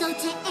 go to